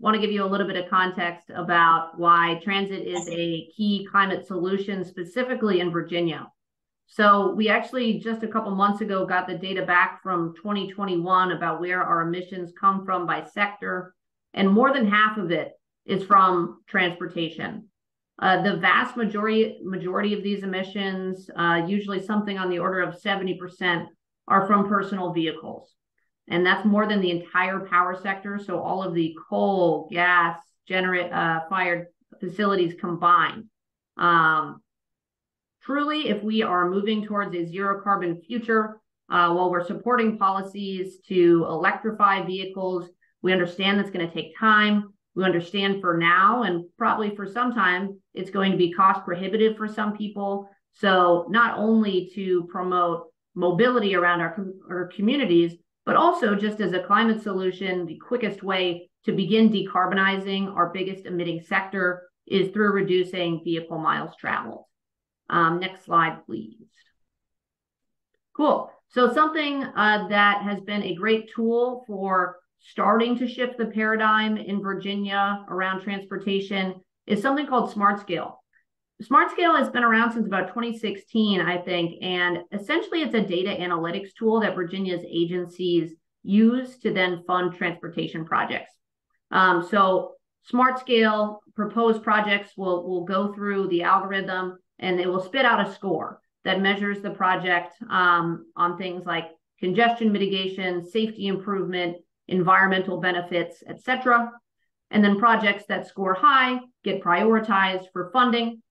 want to give you a little bit of context about why transit is a key climate solution, specifically in Virginia. So we actually just a couple months ago got the data back from 2021 about where our emissions come from by sector, and more than half of it is from transportation. Uh, the vast majority majority of these emissions, uh, usually something on the order of 70%, are from personal vehicles. And that's more than the entire power sector. So all of the coal, gas, generate uh, fired facilities combined. Um, truly, if we are moving towards a zero carbon future, uh, while we're supporting policies to electrify vehicles, we understand that's going to take time. We understand for now and probably for some time, it's going to be cost prohibitive for some people. So, not only to promote mobility around our, our communities, but also just as a climate solution, the quickest way to begin decarbonizing our biggest emitting sector is through reducing vehicle miles traveled. Um, next slide, please. Cool. So something uh, that has been a great tool for starting to shift the paradigm in Virginia around transportation is something called Smart Scale. Smart Scale has been around since about 2016, I think, and essentially it's a data analytics tool that Virginia's agencies use to then fund transportation projects. Um, so Smart Scale proposed projects will, will go through the algorithm and it will spit out a score that measures the project um, on things like congestion mitigation, safety improvement, environmental benefits, etc. And then projects that score high get prioritized for funding.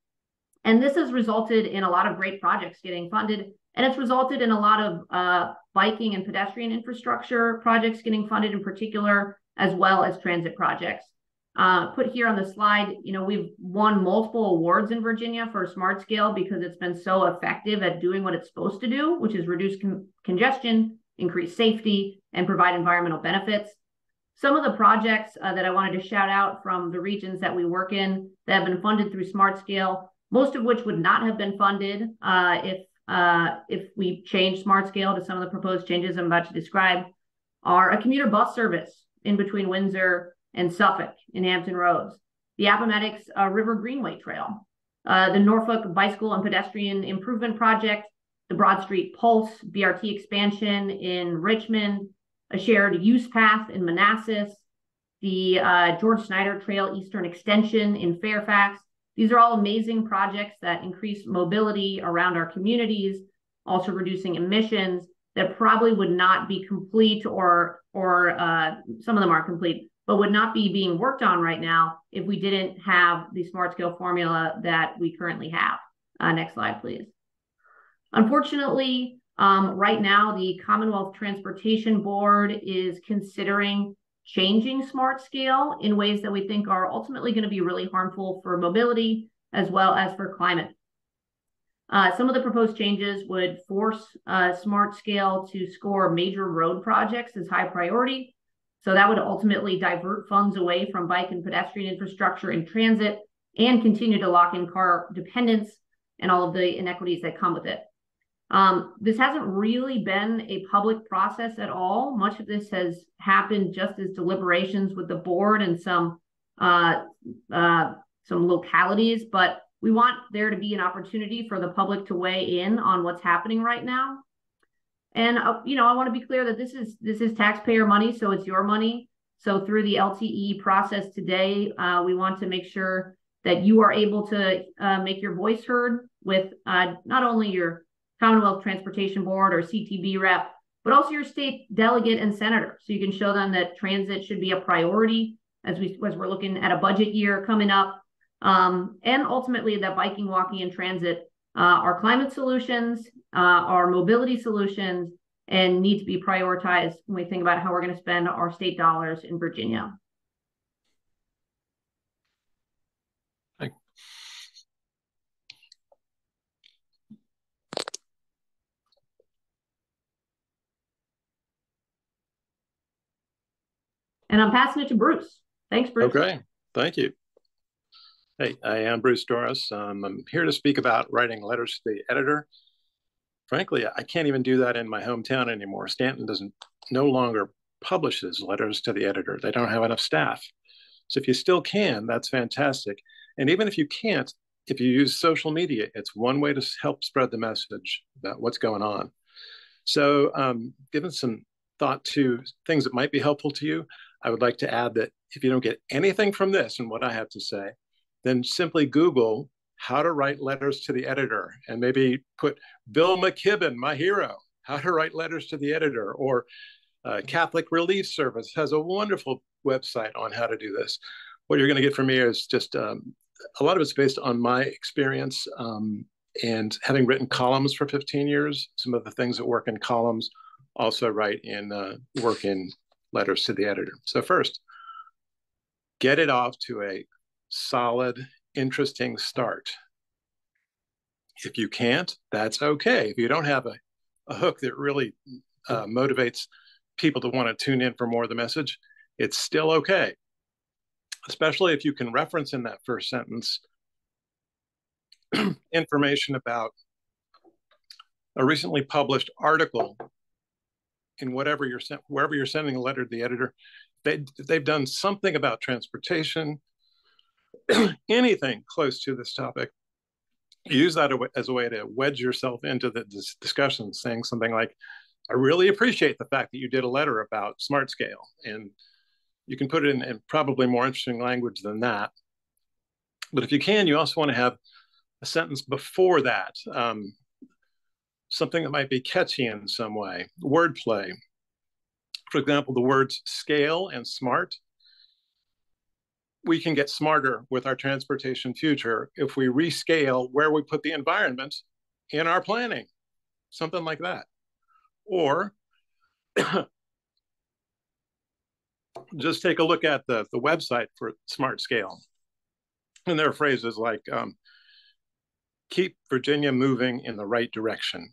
And this has resulted in a lot of great projects getting funded. And it's resulted in a lot of uh, biking and pedestrian infrastructure projects getting funded in particular, as well as transit projects. Uh, put here on the slide, you know, we've won multiple awards in Virginia for Smart Scale because it's been so effective at doing what it's supposed to do, which is reduce con congestion, increase safety, and provide environmental benefits. Some of the projects uh, that I wanted to shout out from the regions that we work in that have been funded through Smart Scale, most of which would not have been funded uh, if uh, if we change Smart Scale to some of the proposed changes I'm about to describe, are a commuter bus service in between Windsor and Suffolk in Hampton Roads, the Appomattox uh, River Greenway Trail, uh, the Norfolk Bicycle and Pedestrian Improvement Project, the Broad Street Pulse BRT expansion in Richmond, a shared use path in Manassas, the uh, George Snyder Trail Eastern Extension in Fairfax. These are all amazing projects that increase mobility around our communities, also reducing emissions that probably would not be complete or or uh, some of them are complete, but would not be being worked on right now if we didn't have the smart scale formula that we currently have. Uh, next slide, please. Unfortunately, um, right now, the Commonwealth Transportation Board is considering changing smart scale in ways that we think are ultimately going to be really harmful for mobility as well as for climate. Uh, some of the proposed changes would force uh, smart scale to score major road projects as high priority. So that would ultimately divert funds away from bike and pedestrian infrastructure and transit and continue to lock in car dependence and all of the inequities that come with it. Um, this hasn't really been a public process at all. Much of this has happened just as deliberations with the board and some uh, uh, some localities, but we want there to be an opportunity for the public to weigh in on what's happening right now. And uh, you know, I want to be clear that this is this is taxpayer money, so it's your money. So through the LTE process today, uh, we want to make sure that you are able to uh, make your voice heard with uh, not only your Commonwealth Transportation Board or CTB rep, but also your state delegate and senator. So you can show them that transit should be a priority as we as we're looking at a budget year coming up, um, and ultimately that biking, walking, and transit uh, are climate solutions, uh, are mobility solutions, and need to be prioritized when we think about how we're going to spend our state dollars in Virginia. And I'm passing it to Bruce. Thanks, Bruce. Okay, thank you. Hey, I am Bruce Dorries. Um, I'm here to speak about writing letters to the editor. Frankly, I can't even do that in my hometown anymore. Staunton doesn't no longer publishes letters to the editor. They don't have enough staff. So if you still can, that's fantastic. And even if you can't, if you use social media, it's one way to help spread the message about what's going on. So, um, given some thought to things that might be helpful to you, I would like to add that if you don't get anything from this and what I have to say, then simply Google how to write letters to the editor and maybe put Bill McKibben, my hero, how to write letters to the editor, or uh, Catholic Relief Service has a wonderful website on how to do this. What you're going to get from me is just um, a lot of it's based on my experience um, and having written columns for 15 years. Some of the things that work in columns also write in uh, work in letters to the editor. So first, get it off to a solid, interesting start. If you can't, that's okay. If you don't have a, a hook that really uh, motivates people to want to tune in for more of the message, it's still okay. Especially if you can reference in that first sentence information about a recently published article in whatever you're wherever you're sending a letter to the editor. They they've done something about transportation, anything close to this topic. Use that as a way to wedge yourself into the discussion, saying something like, I really appreciate the fact that you did a letter about smart scale. And you can put it in, in, probably more interesting language than that. But if you can, you also want to have a sentence before that, um, something that might be catchy in some way, wordplay. For example, the words scale and smart. We can get smarter with our transportation future if we rescale where we put the environment in our planning, something like that. Or just take a look at the, the website for Smart Scale. And there are phrases like um, keep Virginia moving in the right direction.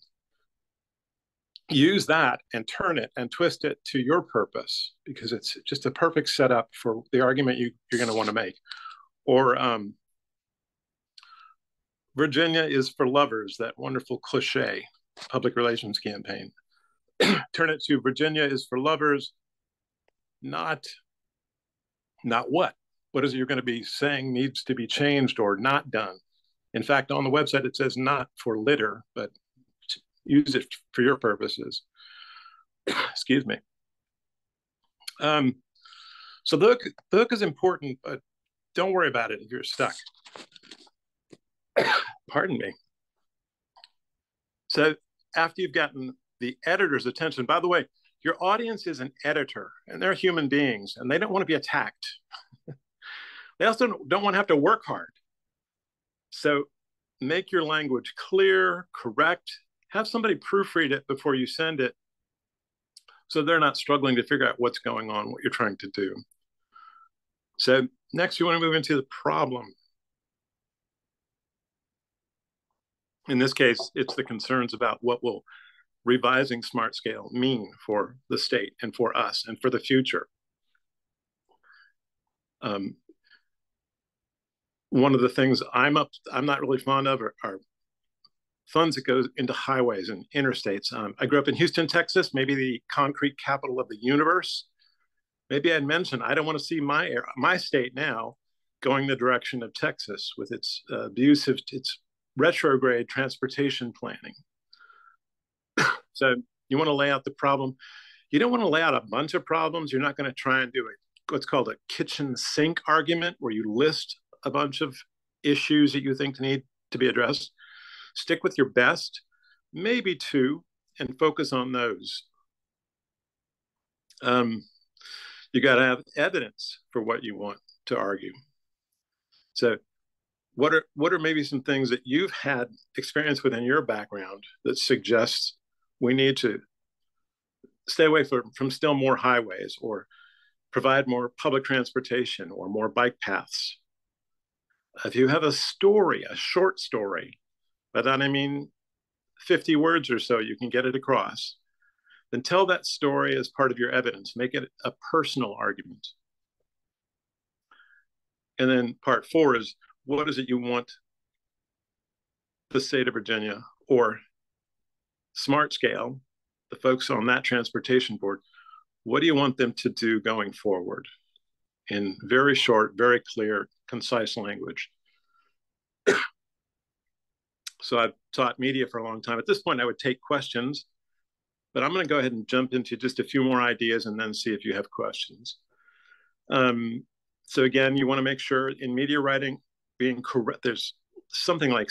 Use that and turn it and twist it to your purpose because it's just a perfect setup for the argument you, you're going to want to make. Or um, Virginia is for lovers, that wonderful cliche public relations campaign. turn it to Virginia is for lovers, not not what. What is it you're going to be saying needs to be changed or not done? In fact, on the website it says not for litter, but use it for your purposes. Excuse me. Um, so the the hook is important, but don't worry about it if you're stuck. Pardon me. So after you've gotten the editor's attention. By the way, your audience is an editor and they're human beings and they don't want to be attacked. they also don't want to have to work hard. So make your language clear, correct, have somebody proofread it before you send it so they're not struggling to figure out what's going on, what you're trying to do. So next you want to move into the problem. In this case, it's the concerns about what will revising smart scale mean for the state and for us and for the future? Um, one of the things I'm up, I'm not really fond of are, are funds that go into highways and interstates. Um, I grew up in Houston, Texas, maybe the concrete capital of the universe. Maybe I'd mention I don't want to see my my state now going the direction of Texas with its uh, abusive, its retrograde transportation planning. So you want to lay out the problem. You don't want to lay out a bunch of problems. You're not going to try and do a what's called a kitchen sink argument where you list a bunch of issues that you think need to be addressed. Stick with your best, maybe two, and focus on those. Um, you got to have evidence for what you want to argue. So, what are what are maybe some things that you've had experience with in your background that suggests we need to stay away from, from still more highways or provide more public transportation or more bike paths. If you have a story, a short story, by that I mean 50 words or so, you can get it across, then tell that story as part of your evidence. Make it a personal argument. And then part four is what is it you want the state of Virginia or smart scale, the folks on that transportation board, what do you want them to do going forward? in very short, very clear, concise language. So I've taught media for a long time. At this point, I would take questions, but I'm going to go ahead and jump into just a few more ideas and then see if you have questions. Um, so again, you want to make sure in media writing, being correct, there's something like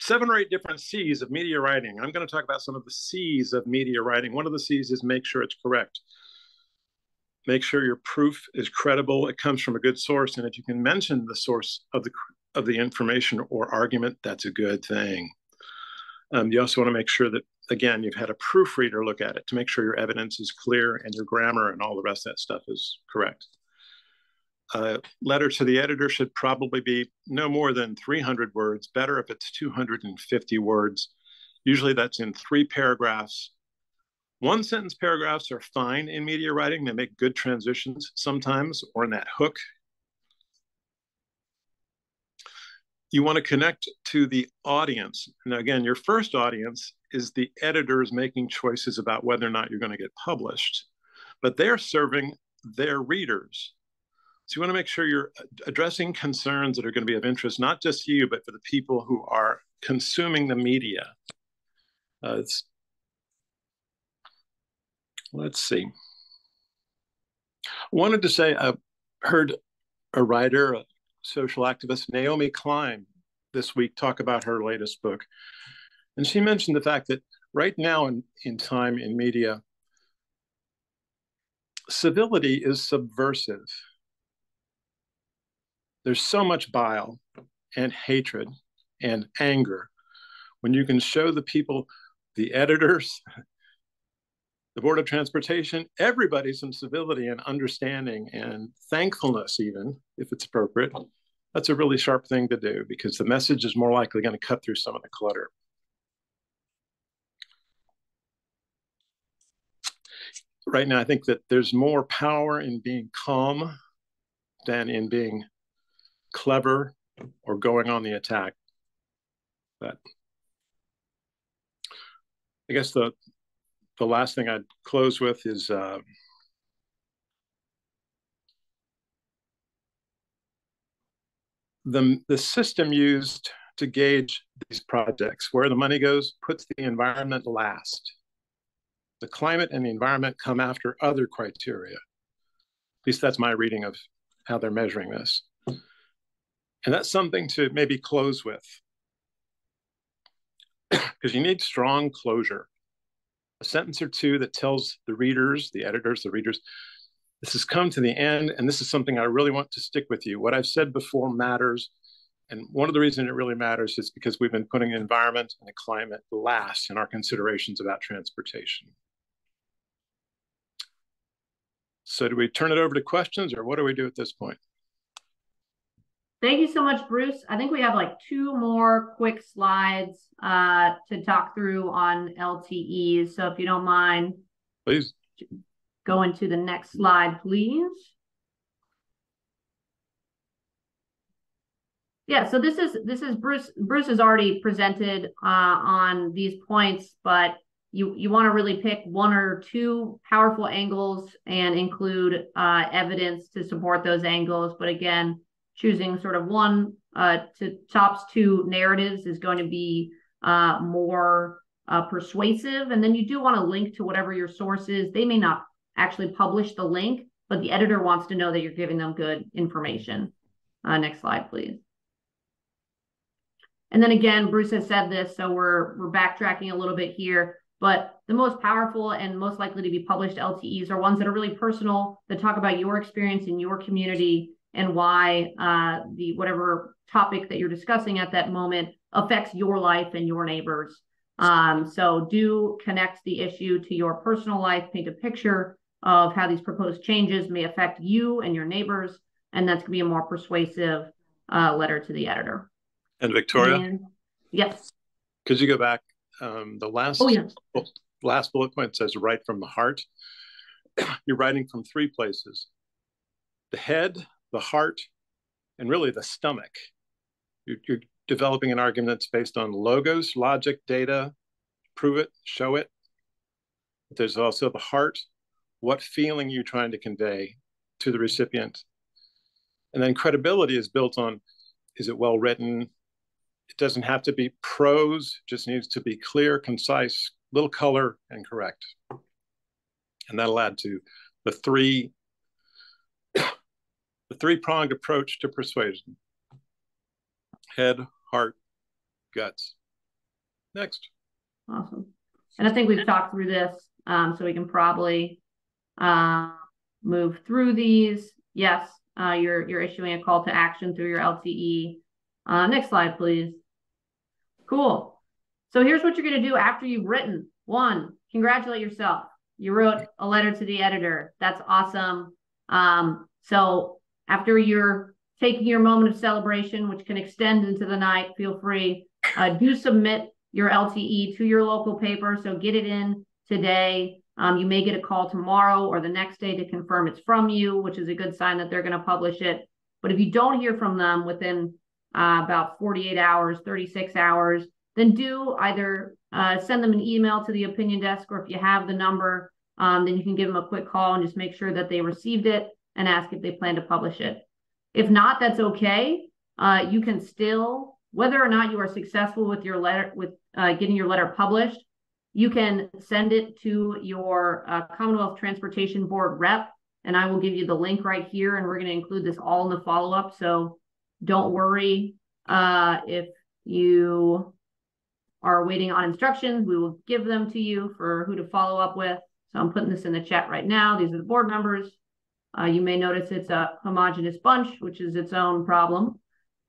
seven or eight different C's of media writing. I'm going to talk about some of the C's of media writing. One of the C's is make sure it's correct. Make sure your proof is credible. It comes from a good source, and if you can mention the source of the of the information or argument, that's a good thing. Um, you also want to make sure that again you've had a proofreader look at it to make sure your evidence is clear and your grammar and all the rest of that stuff is correct. A letter to the editor should probably be no more than 300 words, better if it's 250 words. Usually that's in three paragraphs. One sentence paragraphs are fine in media writing. They make good transitions sometimes, or in that hook. You want to connect to the audience. Now, again, your first audience is the editors making choices about whether or not you're going to get published, but they're serving their readers. So you want to make sure you're addressing concerns that are going to be of interest, not just you, but for the people who are consuming the media. Uh, let's see. I wanted to say I heard a writer, a social activist, Naomi Klein, this week talk about her latest book. And she mentioned the fact that right now in, in time in media, civility is subversive there's so much bile and hatred and anger when you can show the people, the editors, the Board of Transportation, everybody some civility and understanding and thankfulness, even if it's appropriate. That's a really sharp thing to do because the message is more likely going to cut through some of the clutter. Right now, I think that there's more power in being calm than in being clever or going on the attack. But I guess the the last thing I'd close with is uh, the the system used to gauge these projects, where the money goes, puts the environment last. The climate and the environment come after other criteria. At least that's my reading of how they're measuring this. And that's something to maybe close with because you need strong closure. A sentence or two that tells the readers, the editors, the readers, this has come to the end, and this is something I really want to stick with you. What I've said before matters. And one of the reasons it really matters is because we've been putting environment and the climate last in our considerations about transportation. So do we turn it over to questions or what do we do at this point? Thank you so much, Bruce. I think we have like two more quick slides uh, to talk through on LTEs. So if you don't mind, please go into the next slide, please. Yeah, so this is this is Bruce. Bruce has already presented uh, on these points, but you you want to really pick one or two powerful angles and include uh, evidence to support those angles. But again, choosing sort of one uh, to tops two narratives is going to be uh, more uh, persuasive. And then you do want to link to whatever your source is. They may not actually publish the link, but the editor wants to know that you're giving them good information. Uh, next slide, please. And then again, Bruce has said this, so we're we're backtracking a little bit here. But the most powerful and most likely to be published LTEs are ones that are really personal, that talk about your experience in your community and why uh, the whatever topic that you're discussing at that moment affects your life and your neighbors. Um, so do connect the issue to your personal life, paint a picture of how these proposed changes may affect you and your neighbors, and that's going to be a more persuasive uh, letter to the editor. And Victoria, and, yes. Could you go back? Um, the last oh, yes. last bullet point says "write from the heart." You're writing from three places: the head, the heart, and really the stomach. You're, you're developing an argument that's based on logos, logic, data, prove it, show it. But there's also the heart. What feeling you're trying to convey to the recipient And then credibility is built on is it well written? It doesn't have to be prose, just needs to be clear, concise, little color, and correct. And that'll add to the three the three-pronged approach to persuasion. Head, heart, guts. Next. Awesome. And I think we've talked through this, um, so we can probably uh, move through these. Yes, uh, you're you're issuing a call to action through your LTE. Uh, next slide, please. Cool. So here's what you're going to do after you've written. One, congratulate yourself. You wrote a letter to the editor. That's awesome. Um, so after you're taking your moment of celebration, which can extend into the night, feel free. Uh, do submit your LTE to your local paper. So get it in today. Um, you may get a call tomorrow or the next day to confirm it's from you, which is a good sign that they're going to publish it. But if you don't hear from them within uh, about 48 hours, 36 hours, then do either uh, send them an email to the opinion desk, or if you have the number, um, then you can give them a quick call and just make sure that they received it and ask if they plan to publish it. If not, that's okay. Uh, you can still, whether or not you are successful with your letter, with uh, getting your letter published, you can send it to your uh, Commonwealth Transportation Board rep, and I will give you the link right here. And we're going to include this all in the follow up. So don't worry uh, if you are waiting on instructions. We will give them to you for who to follow up with. So I'm putting this in the chat right now. These are the board members. Uh, you may notice it's a homogeneous bunch, which is its own problem.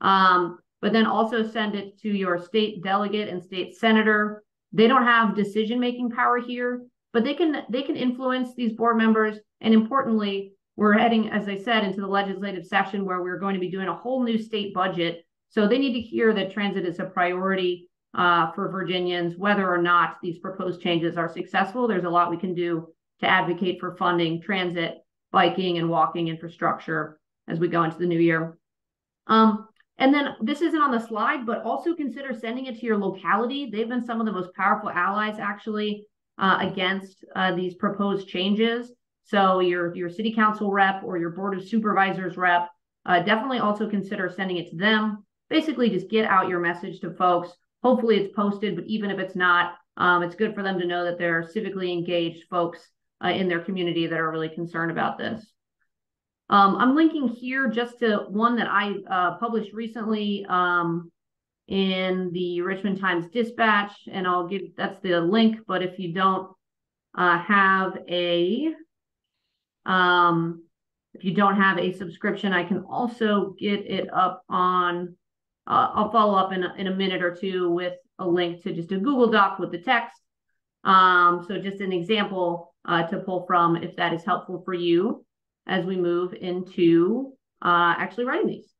Um, but then also send it to your state delegate and state senator they don't have decision making power here, but they can they can influence these board members. And importantly, we're heading, as I said, into the legislative session where we're going to be doing a whole new state budget. So they need to hear that transit is a priority uh, for Virginians, whether or not these proposed changes are successful. There's a lot we can do to advocate for funding transit, biking, and walking infrastructure as we go into the new year. Um, and then this isn't on the slide, but also consider sending it to your locality. They've been some of the most powerful allies actually uh, against uh, these proposed changes. So your, your city council rep or your board of supervisors rep, uh, definitely also consider sending it to them. Basically, just get out your message to folks. Hopefully it's posted, but even if it's not, um, it's good for them to know that there are civically engaged folks uh, in their community that are really concerned about this. Um, I'm linking here just to one that I uh, published recently um, in the Richmond Times Dispatch, and I'll give that's the link. But if you don't uh, have a um, if you don't have a subscription, I can also get it up on. Uh, I'll follow up in a, in a minute or two with a link to just a Google Doc with the text. Um, so just an example uh, to pull from if that is helpful for you as we move into uh, actually writing these.